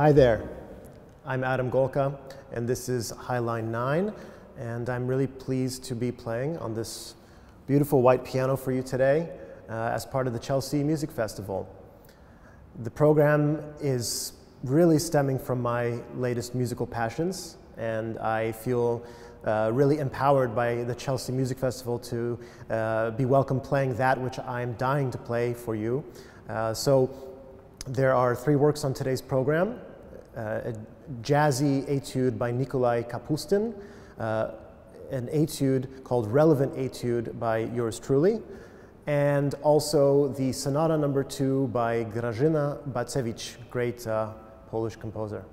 Hi there. I'm Adam Golka, and this is Highline 9, and I'm really pleased to be playing on this beautiful white piano for you today uh, as part of the Chelsea Music Festival. The program is really stemming from my latest musical passions, and I feel uh, really empowered by the Chelsea Music Festival to uh, be welcome playing that which I'm dying to play for you. Uh, so there are three works on today's program a jazzy etude by Nikolai Kapustin, uh, an etude called Relevant Etude by yours truly, and also the Sonata Number Two by Grażyna Bacewicz, great uh, Polish composer.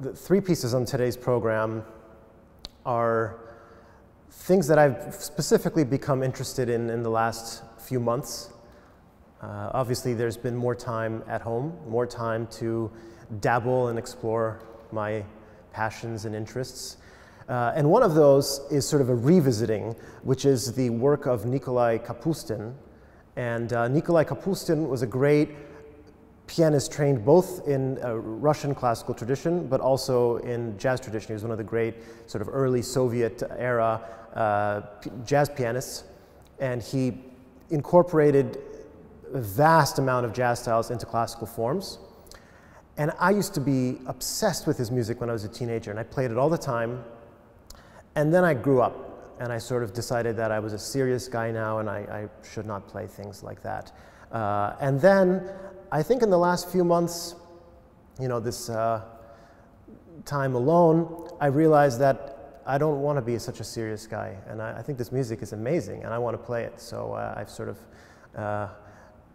The three pieces on today's program are things that I've specifically become interested in in the last few months. Uh, obviously, there's been more time at home, more time to dabble and explore my passions and interests. Uh, and one of those is sort of a revisiting, which is the work of Nikolai Kapustin. And uh, Nikolai Kapustin was a great pianist trained both in Russian classical tradition, but also in jazz tradition. He was one of the great sort of early Soviet era uh, jazz pianists, and he incorporated a vast amount of jazz styles into classical forms. And I used to be obsessed with his music when I was a teenager, and I played it all the time. And then I grew up, and I sort of decided that I was a serious guy now, and I, I should not play things like that. Uh, and then I think in the last few months, you know, this uh, time alone, I realized that I don't want to be such a serious guy. And I, I, think this music is amazing and I want to play it. So uh, I've sort of uh,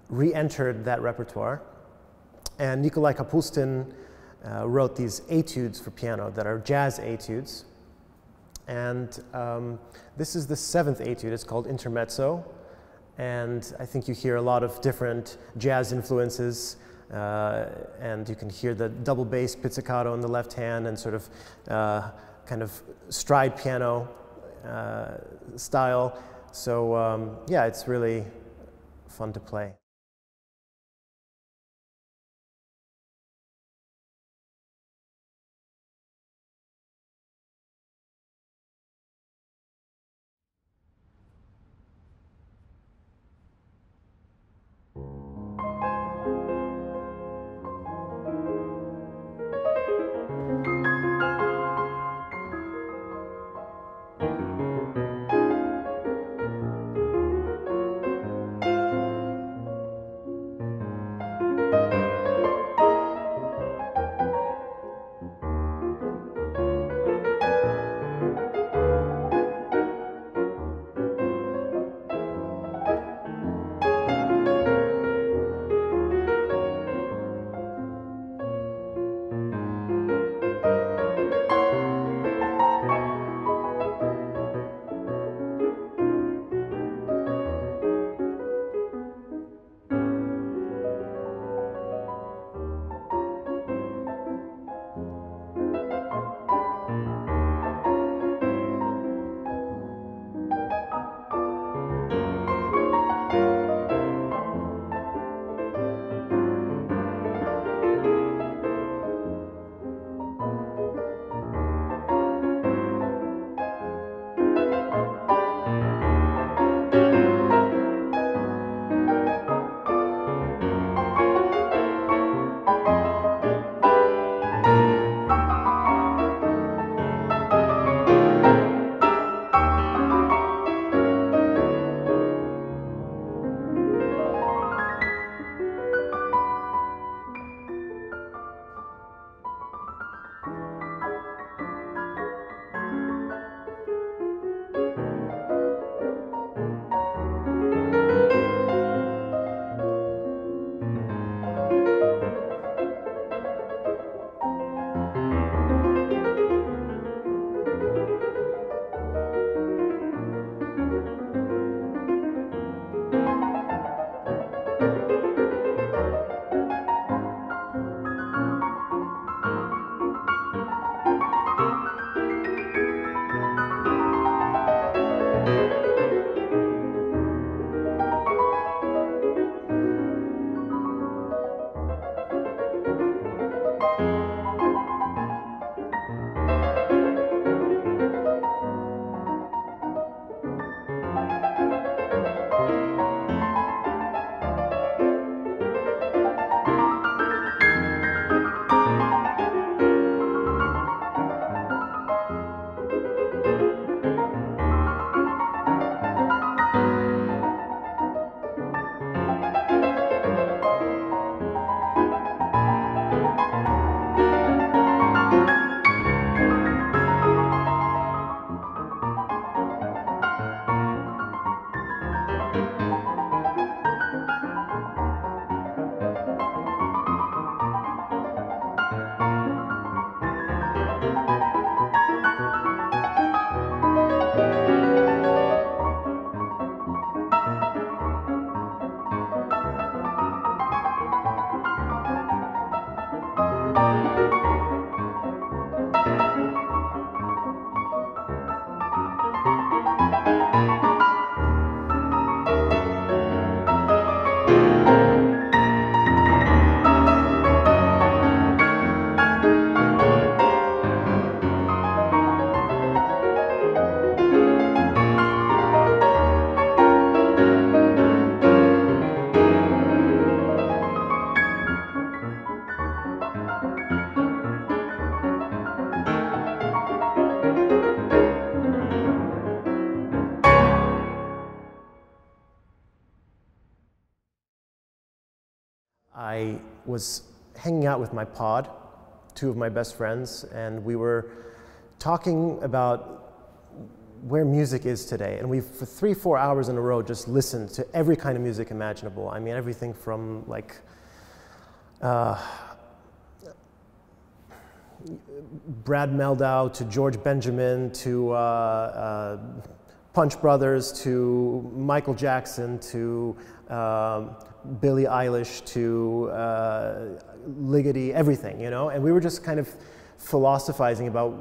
re entered that repertoire. And Nikolai Kapustin uh, wrote these etudes for piano that are jazz etudes. And um, this is the seventh etude, it's called Intermezzo and I think you hear a lot of different jazz influences. Uh, and you can hear the double bass pizzicato in the left hand and sort of uh, kind of stride piano uh, style. So um, yeah, it's really fun to play. Was hanging out with my pod, two of my best friends, and we were talking about where music is today. And we, for three, four hours in a row, just listened to every kind of music imaginable. I mean, everything from like uh, Brad Mehldau to George Benjamin to uh, uh, Punch Brothers to Michael Jackson to um, Billie Eilish to uh, Ligeti, everything, you know? And we were just kind of philosophizing about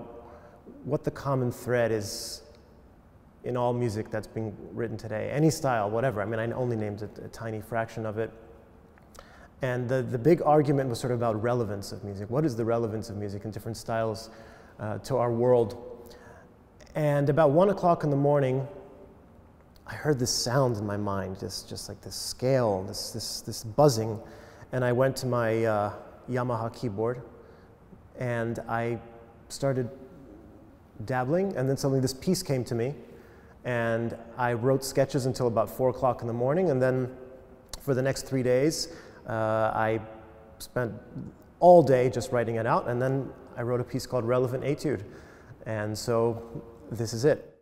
what the common thread is in all music that's being written today, any style, whatever. I mean, I only named a, a tiny fraction of it. And the, the big argument was sort of about relevance of music. What is the relevance of music in different styles uh, to our world? And about one o'clock in the morning, I heard this sound in my mind, just, just like this scale, this, this, this buzzing. And I went to my uh, Yamaha keyboard and I started dabbling. And then suddenly this piece came to me. And I wrote sketches until about four o'clock in the morning. And then for the next three days, uh, I spent all day just writing it out. And then I wrote a piece called Relevant Etude. And so this is it.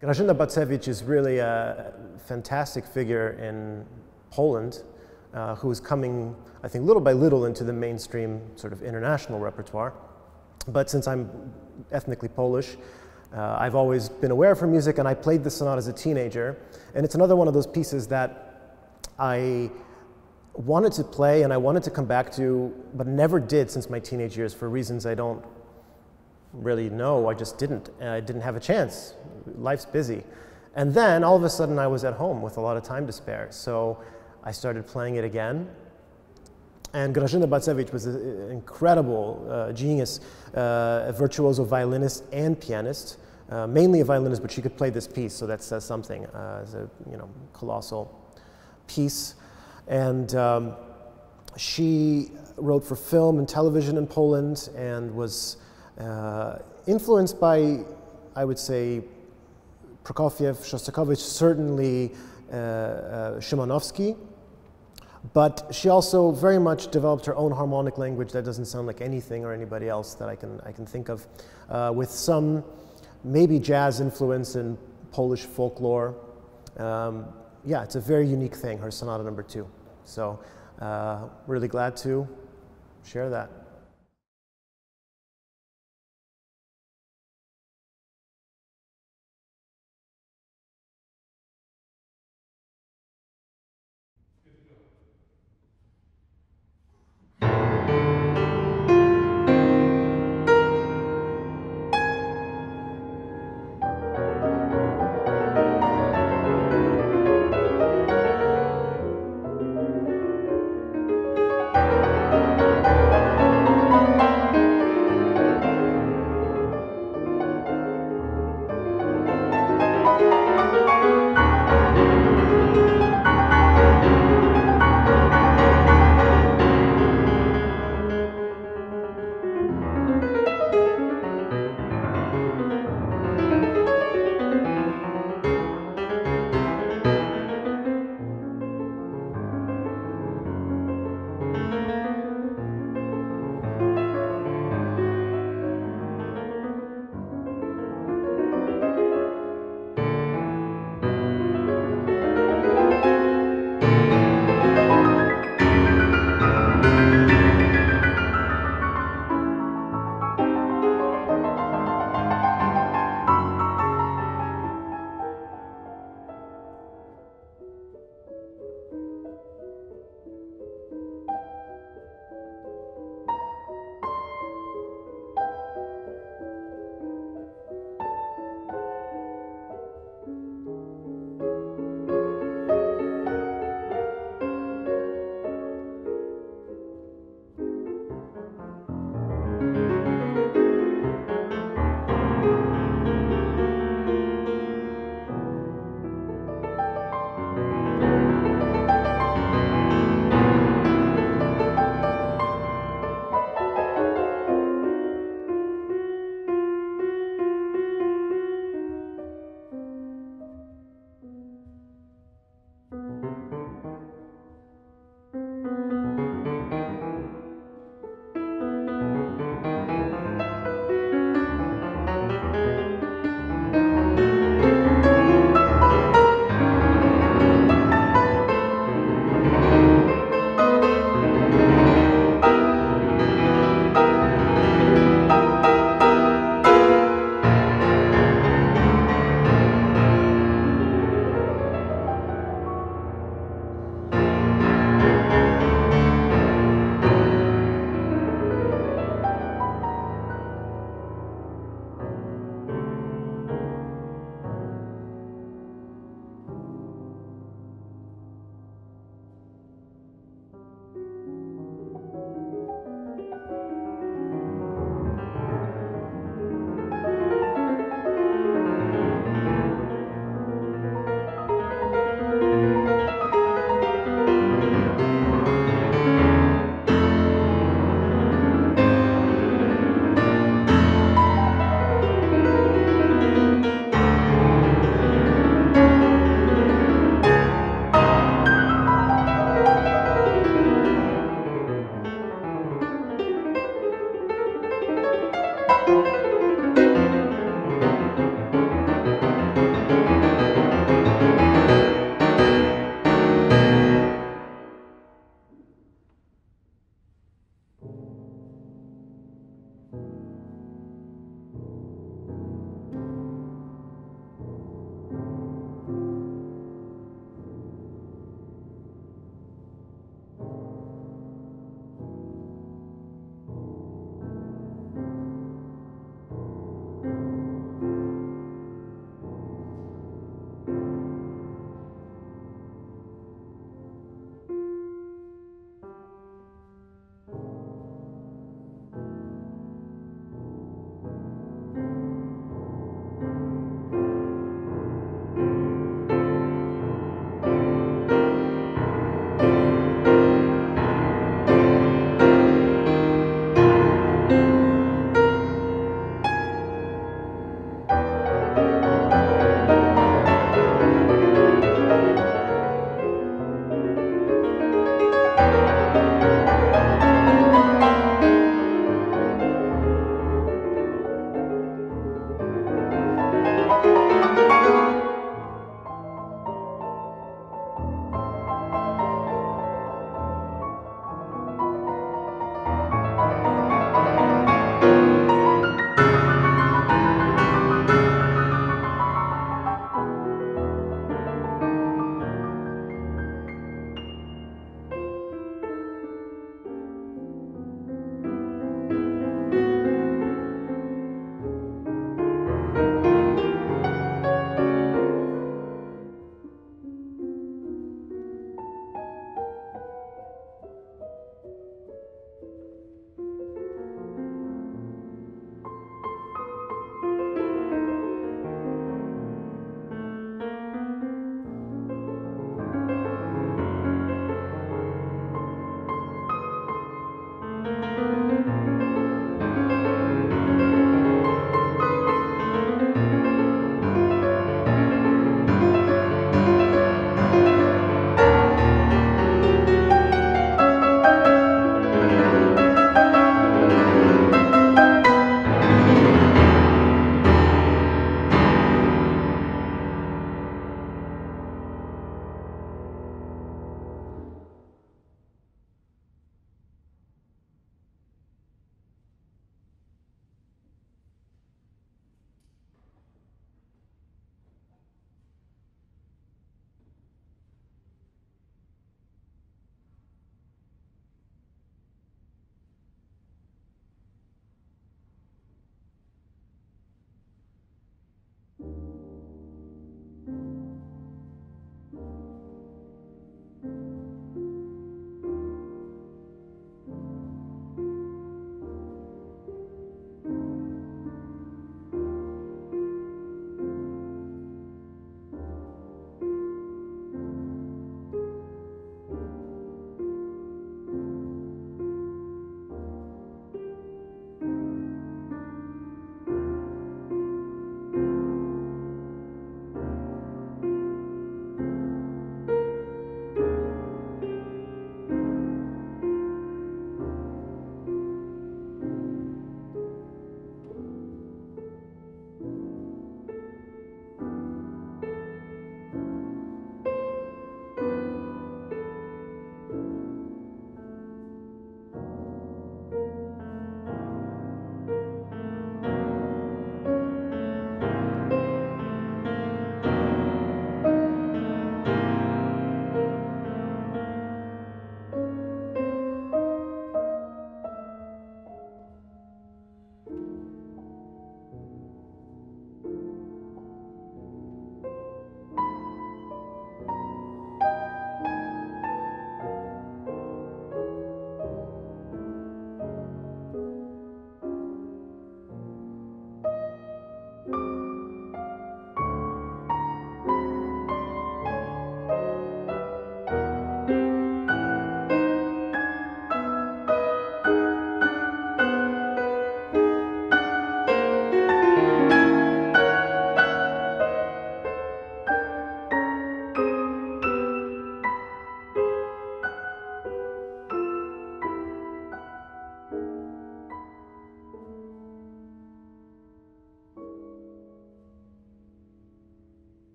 Grażyna Bacewicz is really a fantastic figure in Poland. uh, who is coming, I think, little by little into the mainstream sort of international repertoire. But since I'm ethnically Polish, uh, I've always been aware of her music, and I played the sonata as a teenager. And it's another one of those pieces that I wanted to play and I wanted to come back to, but never did since my teenage years for reasons I don't really know. I just didn't. I didn't have a chance. Life's busy. And then all of a sudden I was at home with a lot of time to spare. So I started playing it again. And Grażyna Bacewicz was an incredible uh, genius, uh, a virtuoso violinist and pianist, uh, mainly a violinist, but she could play this piece, so that says something. Uh, it's a you know, colossal piece. And um, she wrote for film and television in Poland and was uh, influenced by, I would say, Prokofiev, Shostakovich, certainly uh, uh, Szymanowski. But she also very much developed her own harmonic language that doesn't sound like anything or anybody else that I can, I can think of, uh, with some maybe jazz influence in Polish folklore. Um, yeah, it's a very unique thing, her sonata number two. So, uh, really glad to share that.